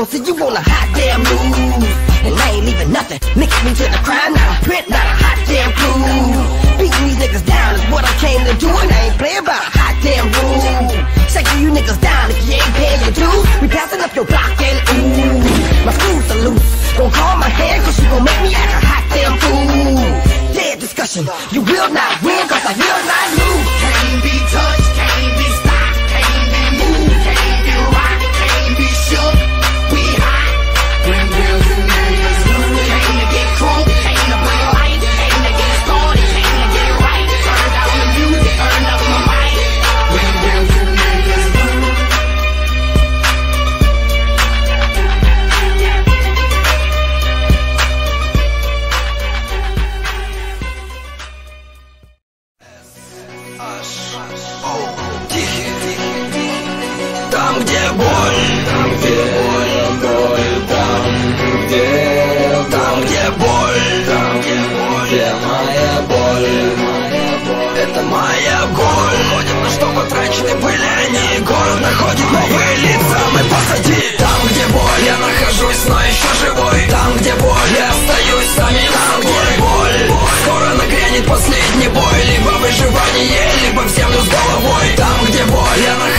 gon' see you on a hot damn move. And I ain't leaving nothing. Mix me to the crime, not a print, not a hot damn clue. Beating these niggas down is what I came to do, and I ain't playing by a hot damn rule. Shaking you niggas down if you ain't paying your dues. We passing up your block and ooh, my screws are loose. Don't call my hand, cause you gon' make me act a hot damn fool. Dead discussion, you will not win, где боль, боль, там, где, там, где боль, там, где боль, где моя боль, это моя боль. Ходит на что потрачены были они, город находит новые лица, мы позади. Там, где боль, я нахожусь, но еще живой. Там, где боль, я остаюсь самим собой. Боль, скоро нагрянет последний бой, либо выживание, либо в землю с головой. Там, где боль, я нахожусь,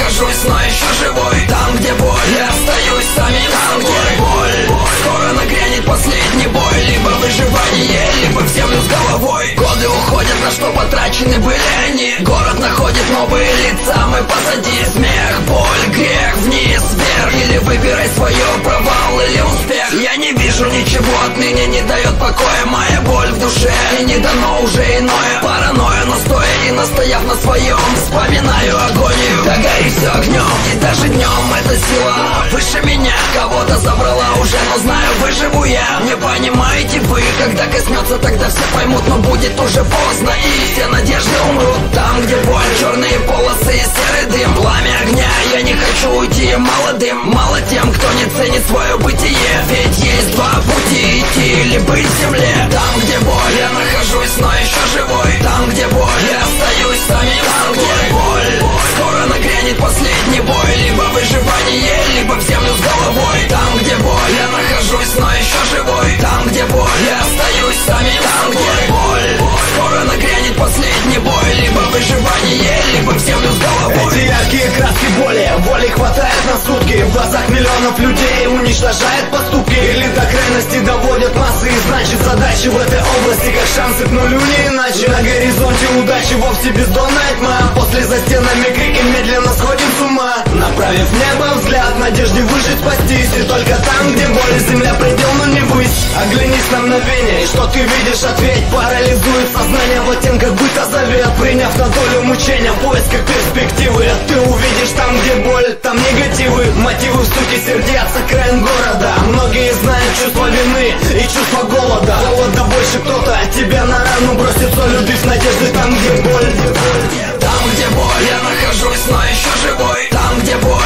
новые лица, мы позади. Смех, боль, грех, вниз, вверх. Или выбирай свое, провал или успех. Я не вижу ничего отныне, не дает покоя моя боль в душе. И не дано уже иное. Паранойя, но стоя и настояв на своем. Вспоминаю агонию, да гори все огнем. И даже днем эта сила выше меня. Кого-то забрала уже, но знаю, выживу я. Не понимаете вы, когда коснется, тогда все поймут, но будет уже поздно. И все надежды умрут там, где боль. Черные полосы и серый дым, пламя огня. Я не хочу уйти молодым. Мало тем, кто не ценит свое бытие. Ведь есть два пути идти или быть в земле. Там, где боль, я нахожусь, но еще живой. Там, где боль, я остаюсь самим собой. Боль, скоро нагрянет последний краски боли, воли хватает на сутки. В глазах миллионов людей уничтожает поступки. Или до крайности доводят массы. И значит задачи в этой области Как шансы к нулю не иначе. На горизонте удачи вовсе бездонная тьма. После за стенами крики медленно сходим с ума. Направив небо взгляд, надежде выжить, спастись. И только там, где боль, земля высь Оглянись на мгновение, и что ты видишь, ответь Парализует сознание в оттенках быта завет Приняв на долю мучения, в поисках перспективы Ты увидишь там, где боль, там негативы. Мотивы в стуке сердец, окраин города. Многие знают чувство вины и чувство голода. Голода больше кто-то тебя на рану бросит. Соль Убив надежды там, где боль. Там, где боль, я нахожусь, но еще живой. Там, где боль,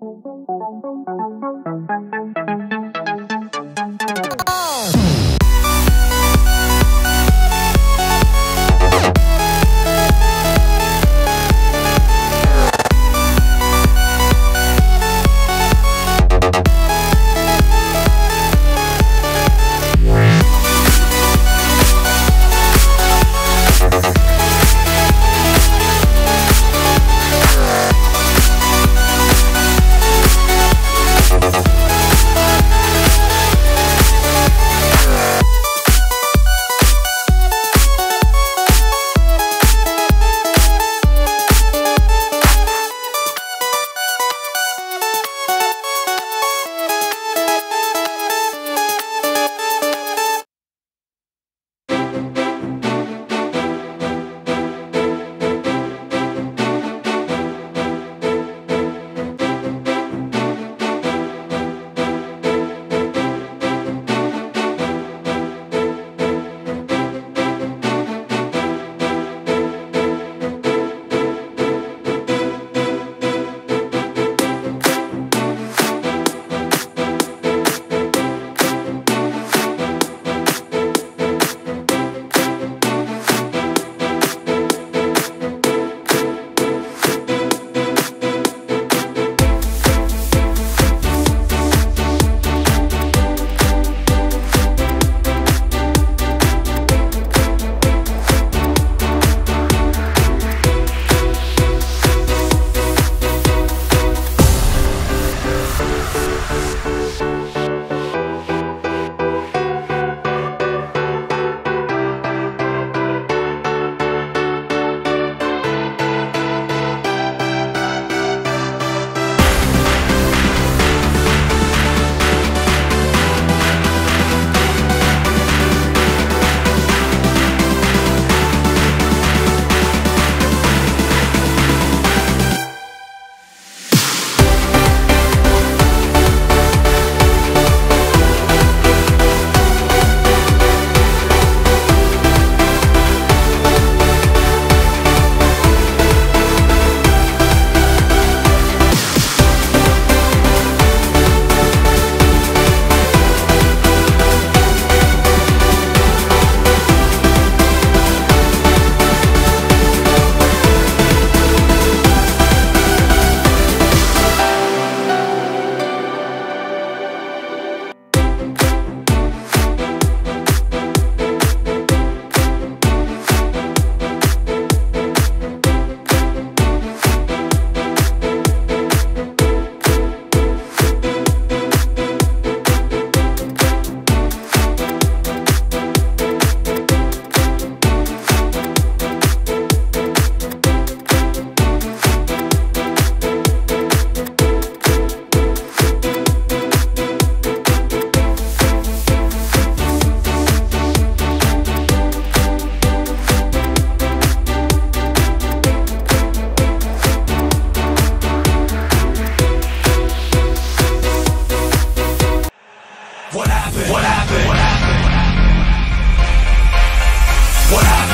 Thank you.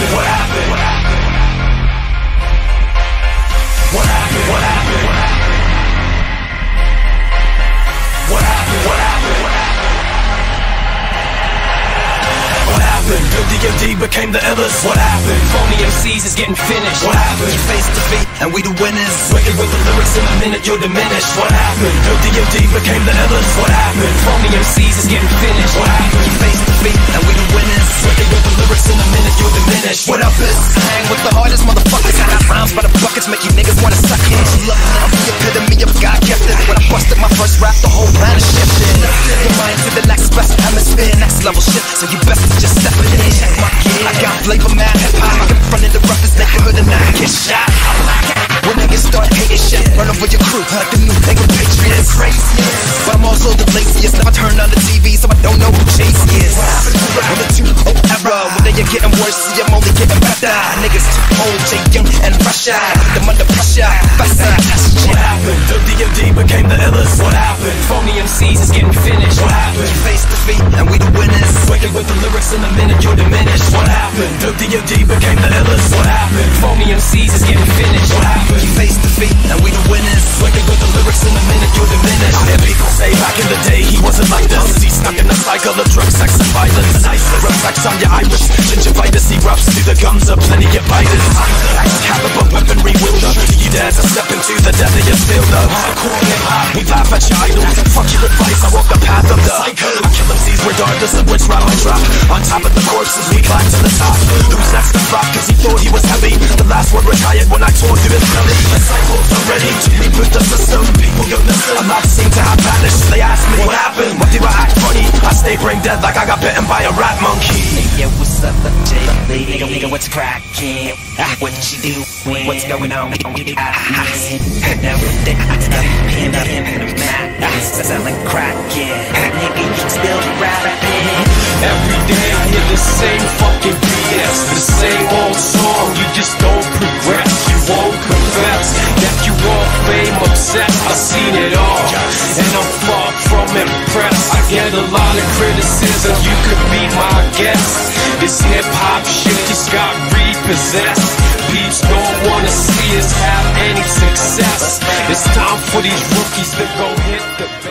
Happened? What happened? What happened? What happened? What happened? What happened? What happened? Good DMD became the illest. What happened? Phony MCs is getting finished. What happened? Face to feet, and we the winners. Wicked with the lyrics in a minute, you're diminished. What happened? Good DMD became the illest. What happened? Phony MCs is getting finished. What happened? Face to feet, and we the with in a minute, you're diminished. What up is? Hang with the hardest motherfuckers. I got rhymes by the buckets, make you niggas wanna suck it. Look, I'm the epitome of God gifted. When I busted my first rap, the whole planet shifted. Your mind to the next best hemisphere, next level shit. So you best to just step it in. Check my gear. I got flavor, mad hip hop. In front of the roughest neighborhood and I get shot. When niggas start hating shit, run over your crew like the new nigga Patriots. Crazy, but I'm also the laziest. I turn on the TV, so I don't know who Chase is. When the two are getting worse, I'm only getting better. Niggas too old, Jay Young and Russia. Them under pressure, faster. What happened? Good DMD became the illest. What happened? Phony MCs is getting finished. What happened? Face to feet, and we the winners. Wicked with the lyrics in a minute, you're diminished. What happened? Good DMD became the illest. What happened? Phony MCs is getting finished. What happened? Face to feet, and we the winners. Wicked with the lyrics in a minute, you're diminished. And people say back in the day he wasn't like this. He's stuck in a cycle of drugs, sex, and violence. The effects on your iris. Gingivitis erupts through the gums of plenty of biters. I'm the weaponry wielder. Do you dare to step into the field of hardcore hip hop? We laugh at your idols. Fuck your advice, I walk the path of the psycho. I kill MCs regardless of which route I drop. On top of the corpses, we climb to the top. Who's next to drop? Cause he thought he was heavy. The last word retired when I tore through his belly. Disciples are ready to reboot the system. People go listen. A lot seem to have vanished. They ask me what happened. What do I act funny? I stay brain dead like I got bitten by a rat. Yeah, what's up, J? Nigga, nigga, what's crackin'? Ah, what you do? What's going on? Now with that, pin up in the mat, selling crack, yeah. Nigga, you still rapping? Every day I hear the same fucking BS, the same old song. You just don't progress. You won't confess that you want fame, obsessed. I've seen it all, and I'm far from impressed. I get a lot of criticism. You this hip hop shit just got repossessed. Peeps don't wanna see us have any success. It's time for these rookies to go hit the.